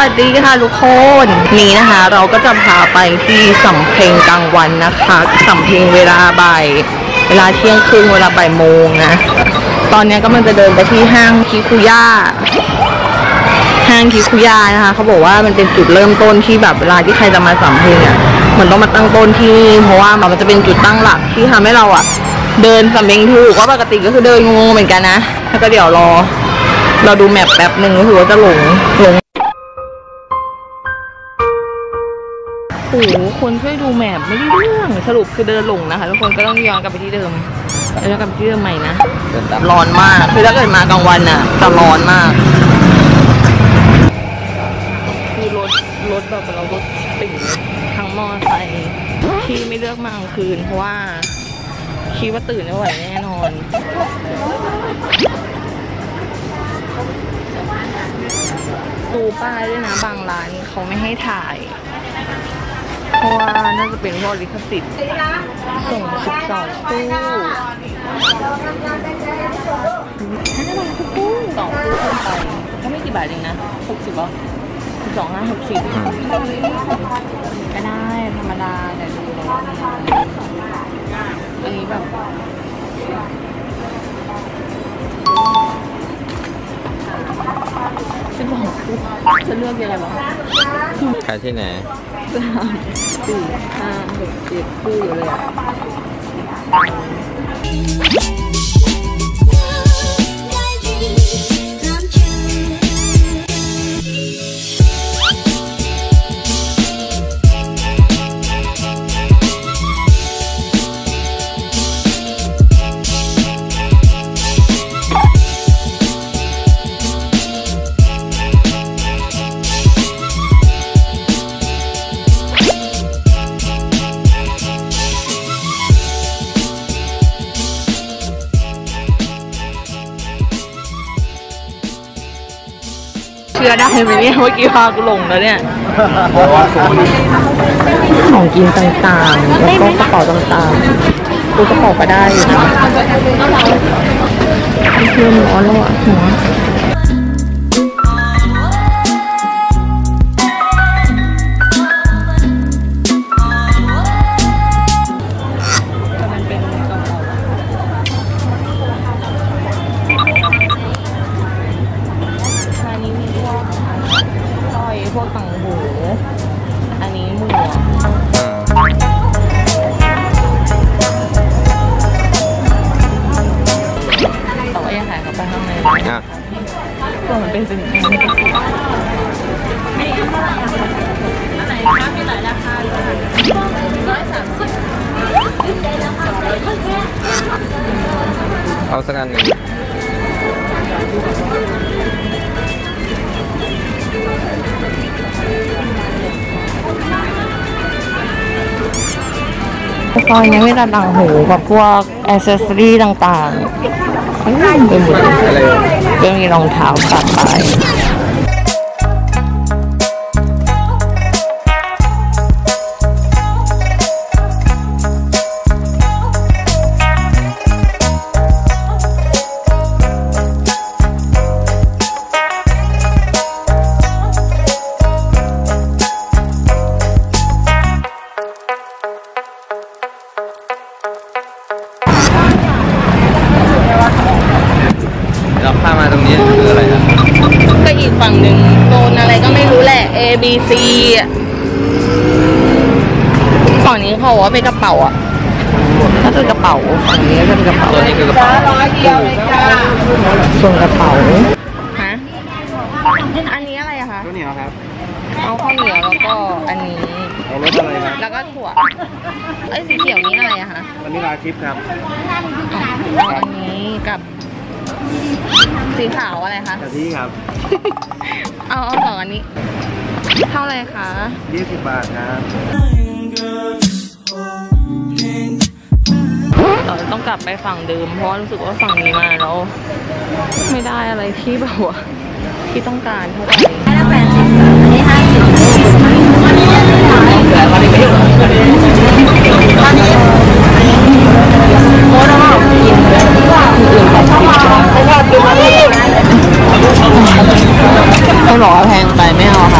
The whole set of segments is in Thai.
วัสดีค่ะทุกคนนี้นะคะ เราก็จะพาไปที่สำเพ็งกลางวันนะคะสำเพ็งเวลาบ่ายเวลาเที่ยงครึ่งเวลาบ่ายโมงนะตอนนี้ก็มันจะเดินไปที่ห้างคิคุย่าห้างคิคุย่านะคะเขาบอกว่ามันเป็นจุดเริ่มต้นที่แบบเวลาที่ใครจะมาสำเพ็งอะเหมือนต้องมาตั้งต้นที่นี่เพราะว่ามันจะเป็นจุดตั้งหลักที่ทำให้เราอะ เดินสำเพ็งถูกว่าปกติก็คือเดินงงเหมือนกันนะแล้วก็เดี๋ยวรอเราดูแมปแป๊บหนึ่งก็คือว่าจะหลงหลง โอ้โหคนช่วยดูแมปไม่ได้เรื่องสรุปคือเดินหลงนะคะทุกคนก็ต้องย้อนกลับไปที่เดิมแล้วกลับไปที่เดิมใหม่นะเดินตามร้อนมากคือถ้าเกิดมากลางวันน่ะจะร้อนมากคือรถรถแบบเรารถติ่งทั้งมอไซค์ที่ไม่เลือกมากลางคืนเพราะว่าคิดว่าตื่นไม่ไหวแน่นอนดูป้ายด้วยนะบางร้านเขาไม่ให้ถ่าย เพราะว่าน่าจะเป็นพวกลิขสิทธิ์ส่งสิบสองคู่สองคู่ขึ้นไปก็ไม่กี่บาทเองนะหกสิบหรอสิบสองห้าหกสิบก็ได้ธรรมดาแต่ดูแล้วอันนี้แบบ จะบอกคู่จะเลือกยังไงบ้างขายที่ไหนสามสี่ห้าหกเจ็ดคู่อยู่เลยอะ เชื่อได้ไหมเนี่ยเมื่อกี้พากูหลงแล้วเนี่ยของกินต่างๆ แล้วก็กระเป๋าต่างๆกูกระเป๋าก็ได้อยู่นะเริ่มร้อนแล้วอะหัว อะตัวมันเป็นสินค้าเอาสักอันหนึ่งซอยนี้ไม่ตัดต่างหูกับพวกอ c เซสซอรี่ต่างๆ อืมเป็นหมดเลยก็มีรองเท้าตัดไป ฝั่งนี้เขาบอกว่าเป็นกระเป๋าอะถ้าเป็นกระเป๋าฝั่งนี้ก็เป็นกระเป๋าตัวนี้คือกระเป๋าส่วนกระเป๋าฮะอันนี้อะไรอะคะตัวเหนียวครับเอาข้าวเหนียวแล้วก็อันนี้เอารถอะไรครับแล้วก็ถั่วไอ้ยสีเขียวนี้อะไรอะคะวันนี้ลาคลิปครับเอาอันนี้กับสีขาวอะไรคะกะทิครับ เอาเอาสองอันนี้ เท่าไหรคะ20บาทครับ เราต้องกลับไปฝั่งเดิม เพราะรู้สึกว่าฝั่งนี้มาแล้ว ไม่ได้อะไรที่แบบว่าที่ต้องการเท่าไหร่ไม่บอกว่าแพงไปไม่เอาค่ะดีกว่าลุงพุ่งของที่อยากกินอก by the river. I've been missing your strawberry kiss. คุ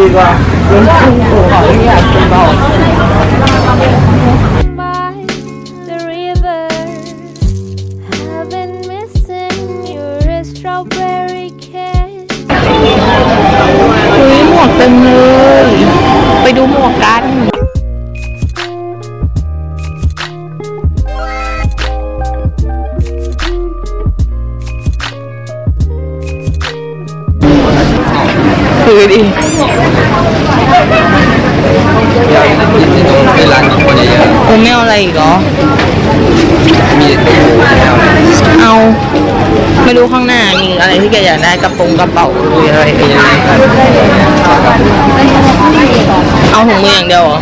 ยหมวกเต็มเลยไป ได้กระโปรงกระเป๋าหรืออะไรอีกเอาถุงมืออย่างเดียวเหรอ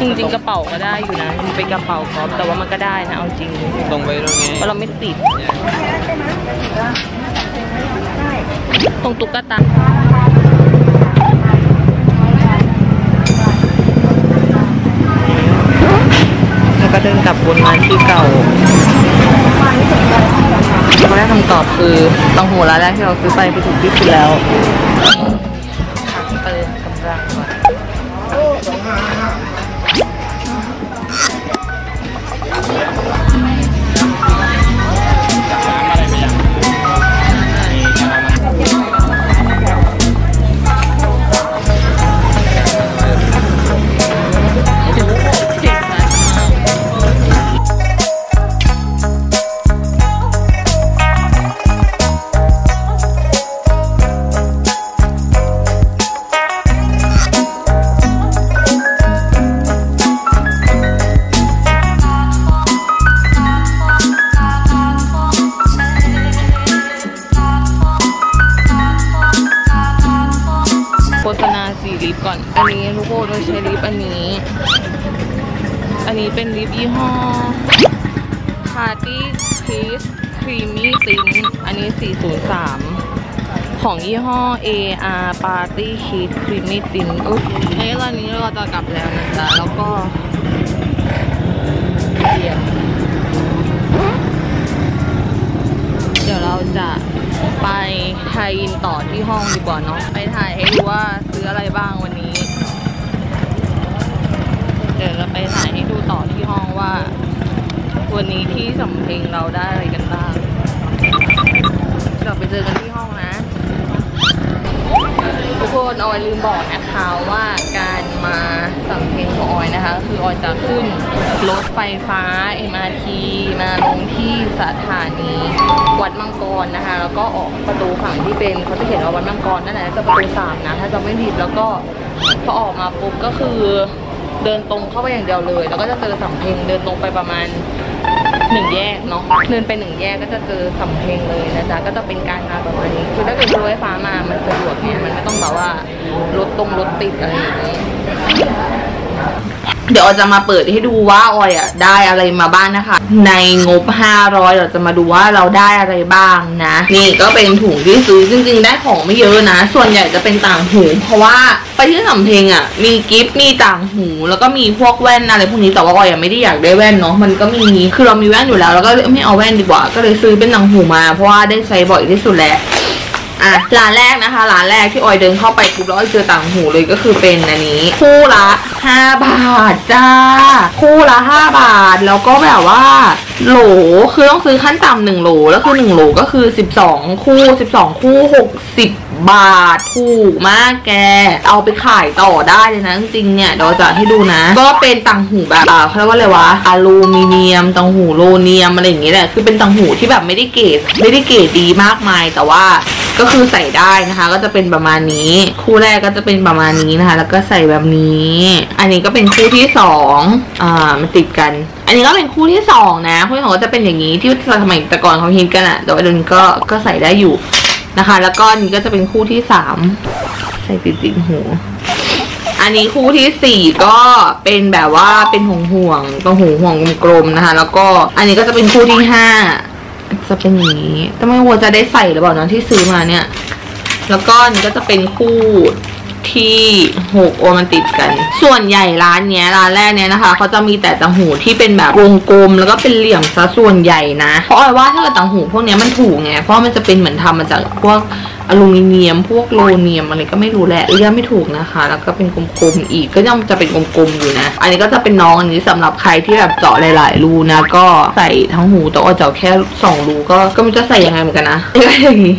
จริงๆกระเป๋าก็ได้อยู่นะมันเป็นกระเป๋าครอบแต่ว่ามันก็ได้นะเอาจริงตรงไปตรงนี้เพราะเราไม่ติด ตรงตุ๊กตาแล้วก็เดินกลับวนมาที่เก่า เราได้คำตอบคือตังหูร้านแรกที่เราซื้อไปไปถูกที่สุดแล้ว โฆษณาสีลิปก่อน อันนี้ทุกคนเราใช้ลิปอันนี้ อันนี้เป็นลิปยี่ห้อ Party Kiss Creamy Tint อันนี้ 403 ของยี่ห้อ AR Party Kiss Creamy Tint อุ๊ยไอ้ตอนนี้เราจะกลับแล้วนะจ๊ะ แล้วก็เดี๋ยวเดี๋ยวเราจะ ไปไทยอินต่อที่ห้องดีกว่าเนาะไปถ่ายให้ดูว่าซื้ออะไรบ้างวันนี้ เดี๋ยวเราไปถ่ายให้ดูต่อที่ห้องว่า วันนี้ที่สำเพ็งเราได้อะไรกันบ้างเดี๋ยวไปเจอกันที่ห้องนะ ทุกคนออยลืมบอกนะคะว่าการมาสำเพ็งของออยนะคะ คือออยจะขึ้นรถไฟฟ้า MRT มาลงท สถานีวัดมังกรนะคะ แล้วก็ออกประตูฝั่งที่เป็นเขาจะเขียนว่าวัดมังกรนั่นแหละจะประตูสามนะถ้าจะไม่ผิดแล้วก็พอออกมาปุ๊บก็คือเดินตรงเข้าไปอย่างเดียวเลย แล้วก็จะเจอสำเพ็งเดินตรงไปประมาณหนึ่งแยกเนาะเดินไปหนึ่งแยกก็จะเจอสำเพ็งเลยนะจ๊ะก็จะเป็นการมาประมาณนี้คือถ้าเกิดรถไฟฟ้ามามันสะดวกเนี่ยมันไม่ต้องแบบว่ารถตรงรถติดอะไรอย่างนี้ย เดี๋ยวออยจะมาเปิดให้ดูว่าออยอะได้อะไรมาบ้างนะคะ ในงบ 500 เราจะมาดูว่าเราได้อะไรบ้างนะ นี่ก็เป็นถุงที่ซื้อจริงๆได้ของไม่เยอะนะ ส่วนใหญ่จะเป็นต่างหู เพราะว่าไปที่สำเพ็งอะ มีกิฟต์มีต่างหู แล้วก็มีพวกแว่นอะไรพวกนี้แต่ว่าออยอะไม่ได้อยากได้แว่นเนาะมันก็มีคือเรามีแว่นอยู่แล้วแล้วก็ไม่เอาแว่นดีกว่า ก็เลยซื้อเป็นต่างหูมา เพราะว่าได้ใช้บ่อยที่สุดแหล้ว อะร้านแรกนะคะร้านแรกที่ออยเดินเข้าไปปุ๊บแล้วออยเจอต่างหูเลยก็คือเป็นอันนี้ คู่ละ5บาทจ้า คู่ละ5บาท แล้วก็แบบว่า โหลคือต้องซื้อขั้นต่ำหนึ่งโหลแล้วคือหนึ่งโหลก็คือ12คู่12คู่60บบาทถูกมากแก เอาไปขายต่อได้เลยนะจริงเนี่ยเดี๋ยวจะให้ดูนะ ก็เป็นต่างหูแบบอ่าเขาเรียกว่าอะไรวะอลูมิเนียมต่างหูโลเนียมอะไรอย่างเงี้ยแหละคือเป็นต่างหูที่แบบไม่ได้เกรดไม่ได้เกรดดีมากมาย แต่ว่า ก็คือใส่ได้นะคะ ก็จะเป็นประมาณนี้ คู่แรกก็จะเป็นประมาณนี้นะคะ แล้วก็ใส่แบบนี้ อันนี้ก็เป็นคู่ที่สองอ่ามันติดกัน อันนี้ก็เป็นคู่ที่สองนะคู่ที่สองก็จะเป็นอย่างนี้ที่สมัยแต่ก่อนเขาฮิตกันอะแต่ว่าเดี๋ยวนี้ก็ก็ใส่ได้อยู่นะคะ แล้วก็อันนี้ก็จะเป็นคู่ที่สามใส่ติดติดหูอันนี้คู่ที่สี่ก็เป็นแบบว่าเป็นห่วงห่วงตรงหูห่วงกลมๆนะคะ แล้วก็อันนี้ก็จะเป็นคู่ที่ห้า จะเป็นอย่างนี้ แต่ไม่รู้ว่าจะได้ใส่หรือเปล่านะที่ซื้อมาเนี่ย แล้วก็อันนี้ก็จะเป็นคู่ที่หกโอมันติดกัน ส่วนใหญ่ร้านเนี้ยร้านแรกเนี้ยนะคะเขาจะมีแต่ต่างหูที่เป็นแบบวงกลมแล้วก็เป็นเหลี่ยมซะส่วนใหญ่นะ เพราะว่าถ้าเกิดต่างหูพวกเนี้ยมันถูกไง เพราะมันจะเป็นเหมือนทำมาจากพวก ลูมิเนียม พวกโลเนียมอะไรก็ไม่รู้แหละเรียกไม่ถูกนะคะ แล้วก็เป็นกลมๆอีกก็ยังจะเป็นกลมๆอยู่นะ อันนี้ก็จะเป็นน้องอันนี้สำหรับใครที่แบบเจาะหลาย ๆ รูนะ ก็ใส่ทั้งหูแต่ว่าเจาะแค่สองรูก็ก็ไม่จะใส่ยังไงเหมือนกันนะก็อย่างนี้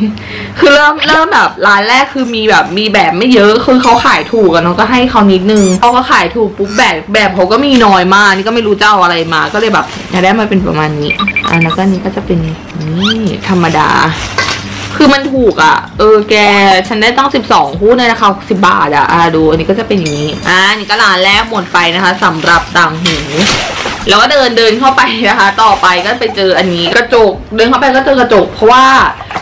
คือเริ่มเริ่มแบบร้านแรกคือมีแบบมีแบบไม่เยอะคือเขาขายถูกอะเนาะก็ให้เขานิดนึงเขาก็ขายถูกปุ๊บแบบแบบเขาก็มีน้อยมากนี่ก็ไม่รู้เจะเอาอะไรมา ก็เลยแบบอยากได้มาเป็นประมาณนี้อะแล้วก็นนี้ก็จะเป็นนี่ธรรมดา คือมันถูกอะ่ะ เออแก ฉันได้ตั้ง 12คู่ในราคา10บาทอะ่ะอะดู อันนี้ก็จะเป็นอย่างนี้ อ่านี่ก็ร้านแรกหมดไปนะคะสำหรับต่างหูแล้วก็เดินเดินเข้าไปนะคะ ต่อไปก็ไปเจออันนี้กระจก เดินเข้าไปก็เจอกระจก เพราะว่า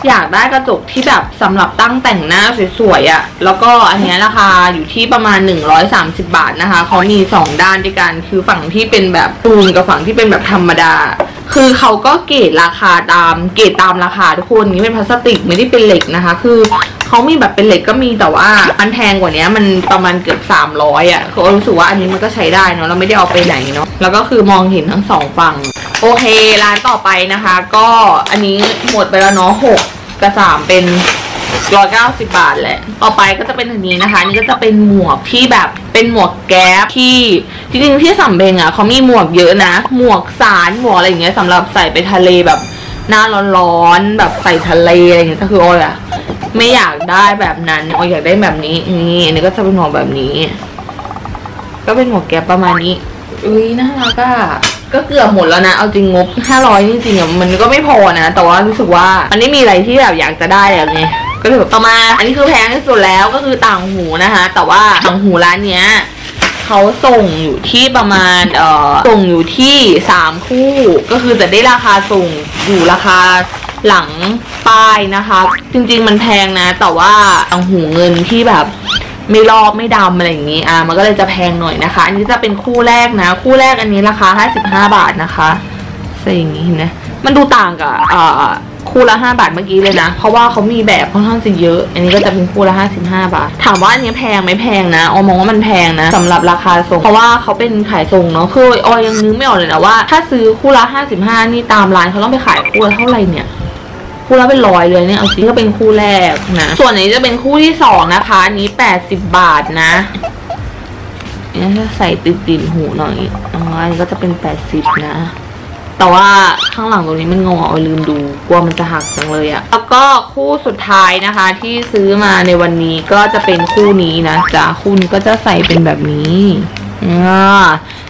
อยากได้กระจกที่แบบสำหรับตั้งแต่งหน้าสวยๆอะ่ะ แล้วก็อันนี้ราคาอยู่ที่ประมาณ 130 บาทนะคะเขามีสองด้านด้วยกัน คือฝั่งที่เป็นแบบตูนกับฝั่งที่เป็นแบบธรรมดา คือเขาก็เกรดราคาตาม เกรดตามราคาทุกคนนี้เป็นพลาสติกไม่ได้เป็นเหล็กนะคะ คือเขามีแบบเป็นเหล็กก็มีแต่ว่าอันแพงกว่านี้มันประมาณเกือบ300อะเขารู้สึกว่าอันนี้มันก็ใช้ได้เนาะเราไม่ได้เอาไปไหนเนาะแล้วก็คือมองเห็นทั้งสองฝั่งโอเคร้านต่อไปนะคะ ก็อันนี้หมดไปแล้วเนาะหกกับสามเป็น ร้อยเก้าสิบบาทแหละ ต่อไปก็จะเป็นอันนี้นะคะ นี่ก็จะเป็นหมวกที่แบบเป็นหมวกแก๊ปที่จริงๆที่สำเพ็งอะเขามีหมวกเยอะนะ หมวกสารหมวกอะไรอย่างเงี้ยสำหรับใส่ไปทะเลแบบหน้าร้อนๆแบบใส่ทะเลอะไรอย่างเงี้ยก็คือโอ้ยอะไม่อยากได้แบบนั้นโอ้ยอยากได้แบบนี้นี่อันนี้ก็จะเป็นหมวกแบบนี้ ก็เป็นหมวกแก๊ปประมาณนี้อุ้ยน่ารักอะก็เกือบหมดแล้วนะ เอาจริงงบห้าร้อยจริงๆอะมันก็ไม่พอนะ แต่ว่ารู้สึกว่ามันไม่มีอะไรที่แบบอยากจะได้อะไง ก็เลยแบบต่อมาอันนี้คือแพงที่สุดแล้วก็คือต่างหูนะคะ แต่ว่าต่างหูร้านเนี้ยเขาส่งอยู่ที่ประมาณเอ่อส่งอยู่ที่สามคู่ ก็คือจะได้ราคาส่งอยู่ราคาหลังป้ายนะคะ จริงๆมันแพงนะ แต่ว่าต่างหูเงินที่แบบไม่ลอกไม่ดำอะไรอย่างนี้ อ่ามันก็เลยจะแพงหน่อยนะคะ อันนี้จะเป็นคู่แรกนะ คู่แรกอันนี้ราคา 55 บาทนะคะใส่อย่างนี้เห็นไหมมันดูต่างกับอ่า คู่ละ 5 บาทเมื่อกี้เลยนะ เพราะว่าเขามีแบบค่อนข้างจะเยอะ อันนี้ก็จะเป็นคู่ละ 55 บาท ถามว่าอันนี้แพงไหมแพงนะออมองว่ามันแพงนะสำหรับราคาส่ง เพราะว่าเขาเป็นขายส่งเนาะคือออยังนึกไม่ออกเลยนะว่า ถ้าซื้อคู่ละ 55 นี่ตามร้านเขาต้องไปขายคู่ละเท่าไหร่เนี่ยคู่ละเป็นร้อยเลยเนี่ย เอาจริงก็เป็นคู่แรกนะ ส่วนนี้จะเป็นคู่ที่สองนะคะอันนี้แปดสิบบาทนะเนี่ยถ้าใส่ติดติดหูหน่อยอ๋ออันนี้ก็จะเป็นแปดสิบนะ แต่ว่าข้างหลังตรงนี้มันงอเอาลืมดูกลัวมันจะหักจังเลยอะแล้วก็คู่สุดท้ายนะคะ ที่ซื้อมาในวันนี้ก็จะเป็นคู่นี้นะจ๊ะคู่นี้ก็จะใส่เป็นแบบนี้อ่า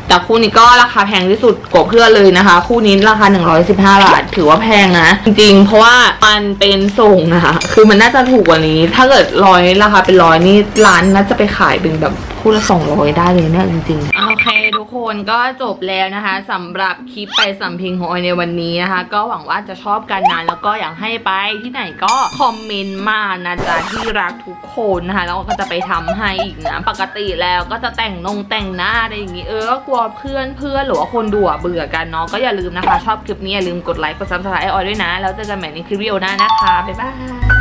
แต่คู่นี้ก็ราคาแพงที่สุดกว่าเพื่อนเลยนะคะ คู่นี้ราคา 115 บาท ถือว่าแพงนะ จริงๆ เพราะว่ามันเป็นส่งนะคะ คือมันน่าจะถูกกว่านี้ ถ้าเกิดร้อยราคาเป็นร้อยนี่ร้านน่าจะไปขายเป็นแบบ คู่ละ200ได้เลยเนี่ยจริงๆ โอเคทุกคนก็จบแล้วนะคะสำหรับคลิปไปสำเพ็งของออยในวันนี้นะคะ ก็หวังว่าจะชอบกันนะแล้วก็อยากให้ไปที่ไหนก็ comment มานะจ๊ะที่รักทุกคนนะคะแล้วก็จะไปทำให้อีกนะปกติแล้วก็จะแต่งนงแต่งหน้าอะไรอย่างงี้เออก็กลัวเพื่อนเพื่อนหรือว่าคนดูเบื่อกันเนาะก็อย่าลืมนะคะ ชอบคลิปนี้อย่าลืมกดไลค์กด subscribe ให้ออยด้วยนะ แล้วเจอกันใหม่ในคลิปวิดีโอหน้านะคะ bye byeย